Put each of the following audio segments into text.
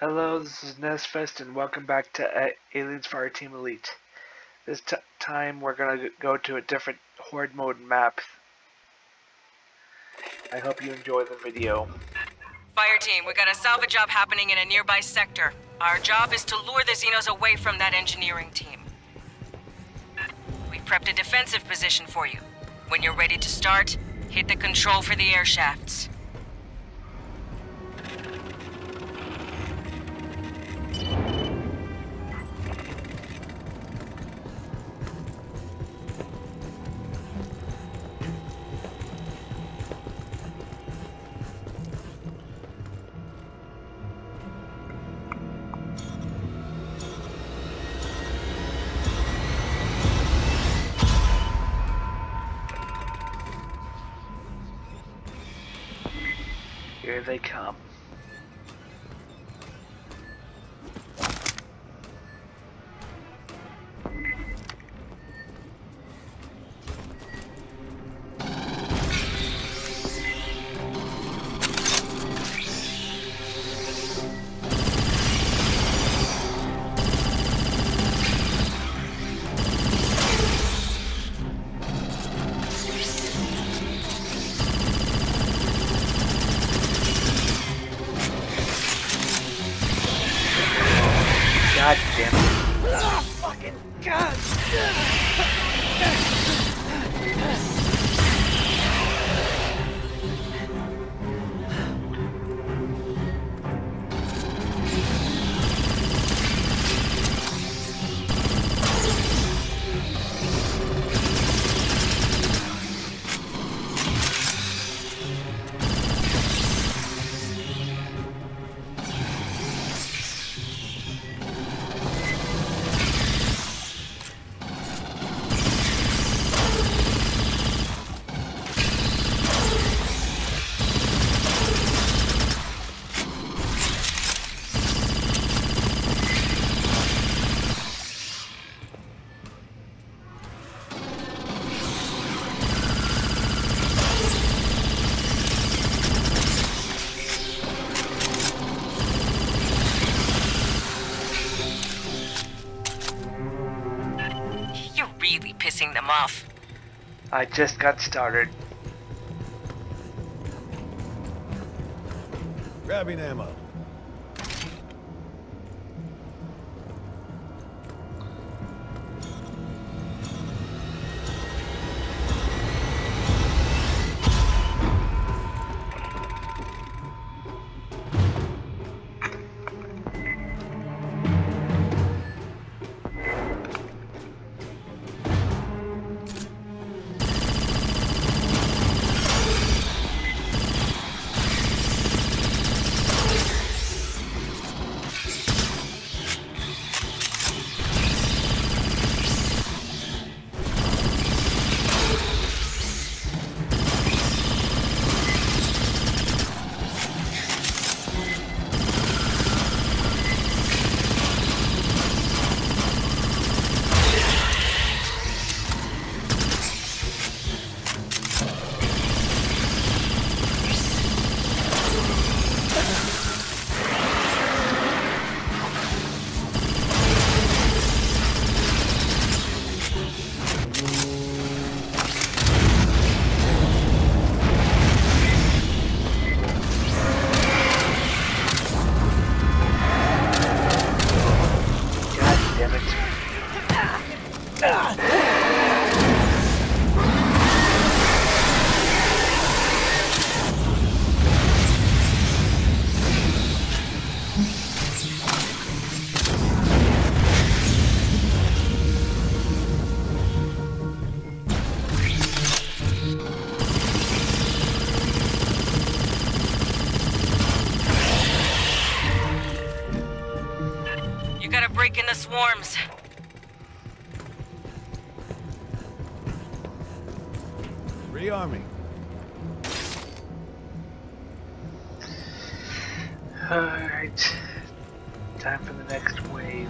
Hello, this is Nesphext, and welcome back to Aliens Fireteam Elite. This time we're gonna go to a different Horde mode map. I hope you enjoy the video. Fire team, we got a salvage job happening in a nearby sector. Our job is to lure the Xenos away from that engineering team. We've prepped a defensive position for you. When you're ready to start, hit the control for the air shafts. God damn it. Oh, fucking God. I just got started. Grabbing ammo. Gotta break in the swarms. Rearming. Alright. Time for the next wave.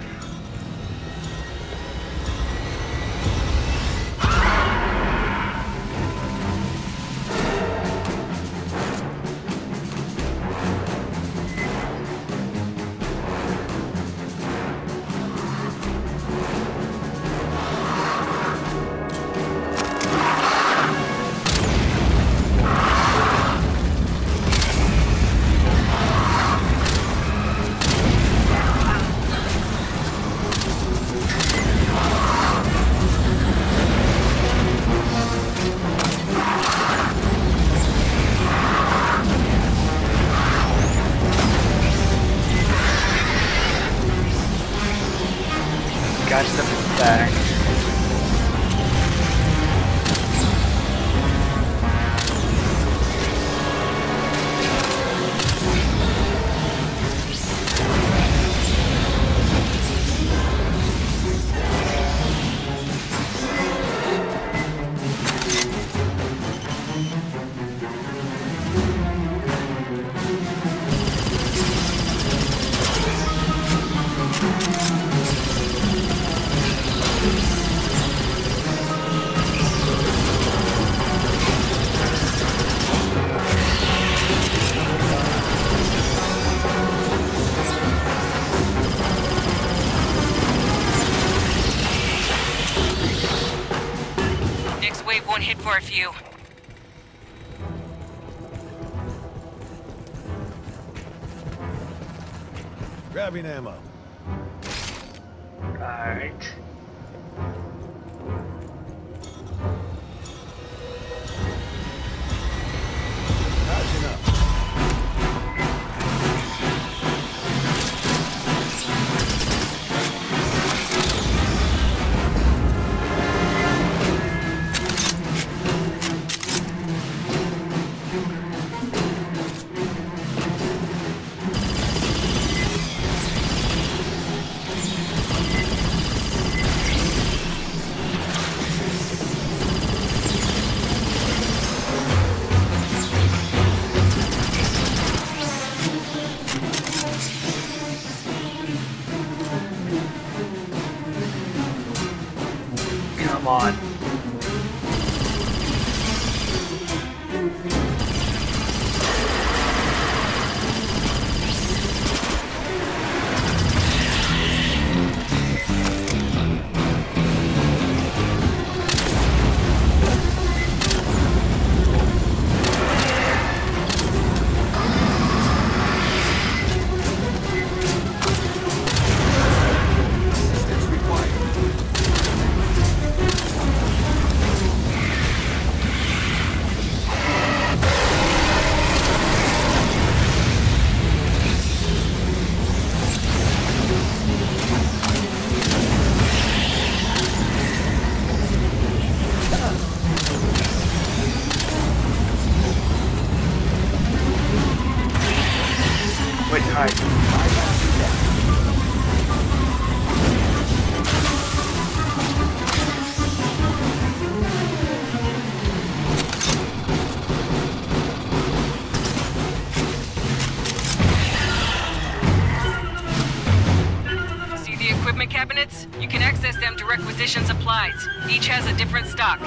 Each has a different stock.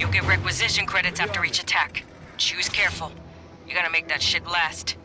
You'll get requisition credits after each attack. Choose careful. You gotta make that shit last.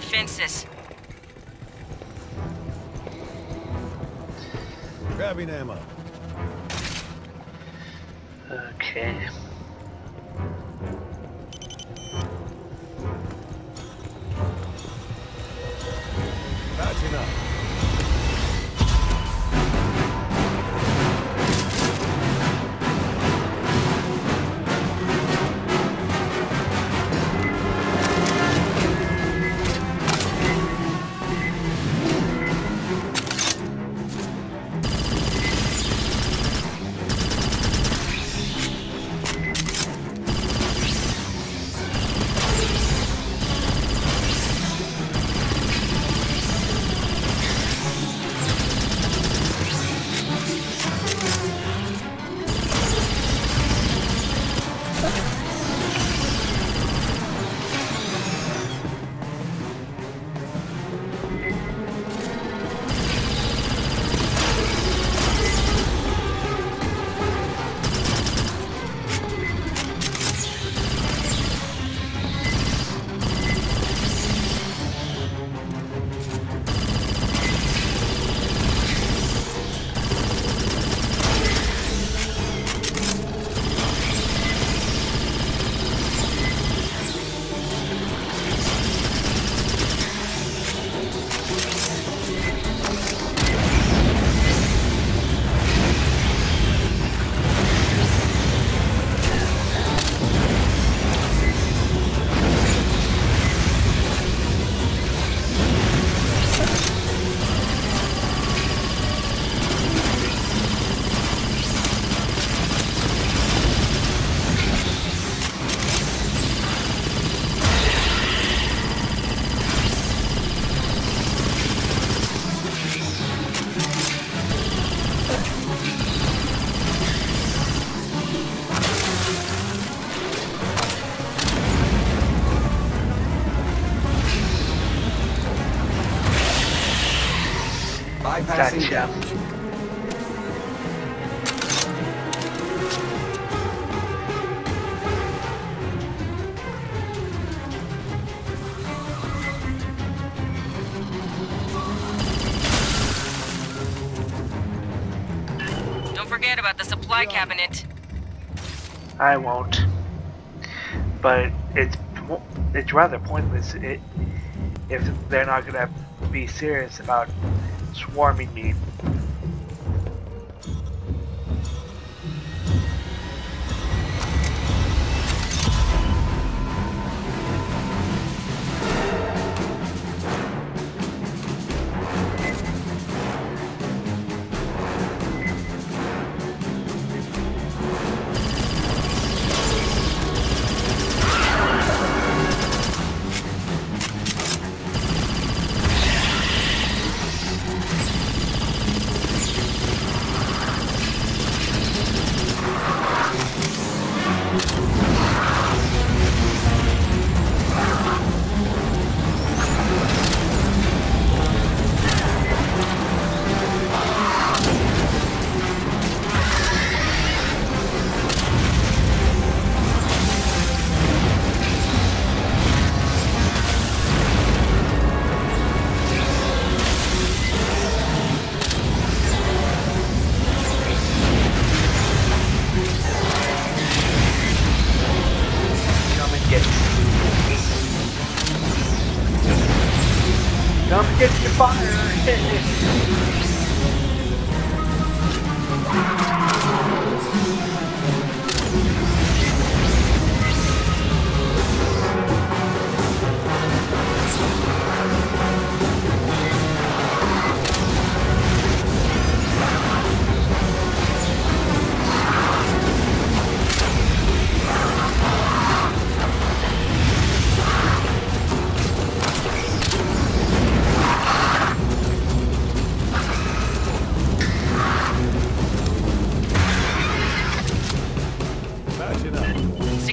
Defenses. Grabbing ammo. Okay. Gotcha. Don't forget about the supply cabinet. I won't. But it's it's rather pointless it, if they're not gonna be serious about swarming me fire!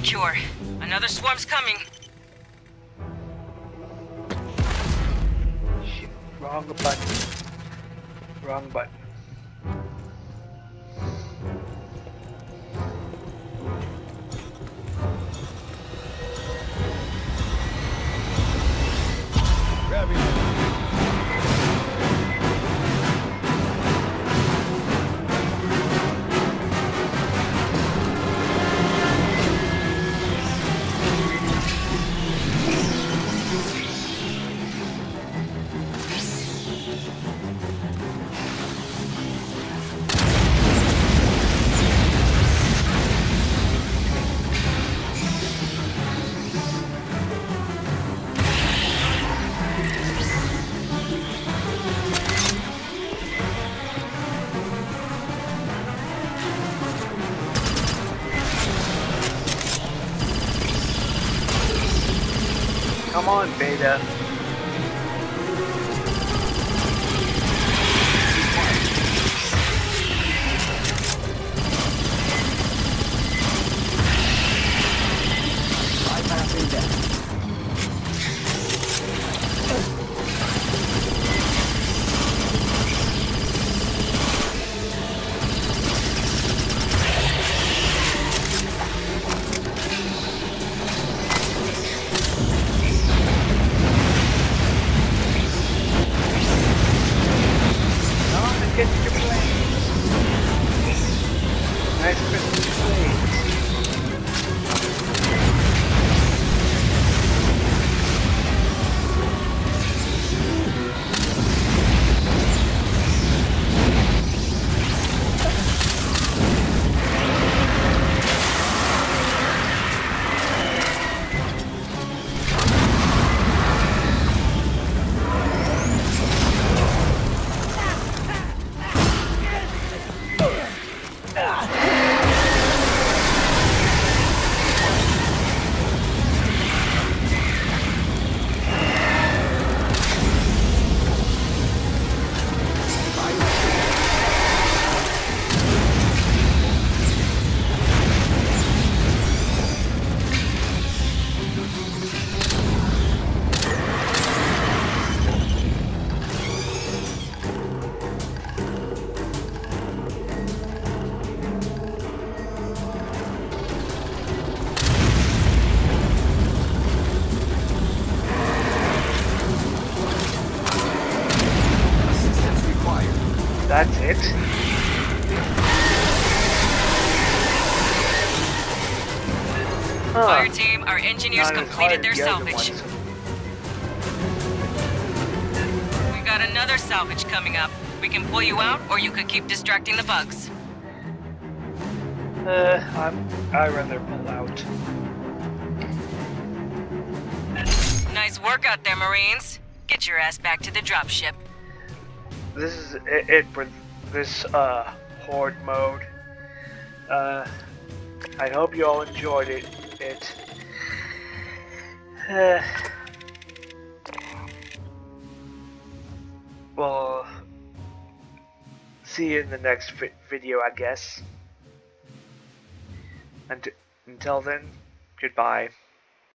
secure. Another swarm's coming. Shit, wrong button. Wrong button. Yeah. Engineers completed their as the other salvage. We've got another salvage coming up. We can pull you out, or you could keep distracting the bugs. Uh, I'm, i rather pull out. Nice work out there, Marines. Get your ass back to the dropship. This is it, it for this, uh, horde mode. Uh, I hope you all enjoyed it. It. Well, see you in the next vi video, I guess. And until then, goodbye.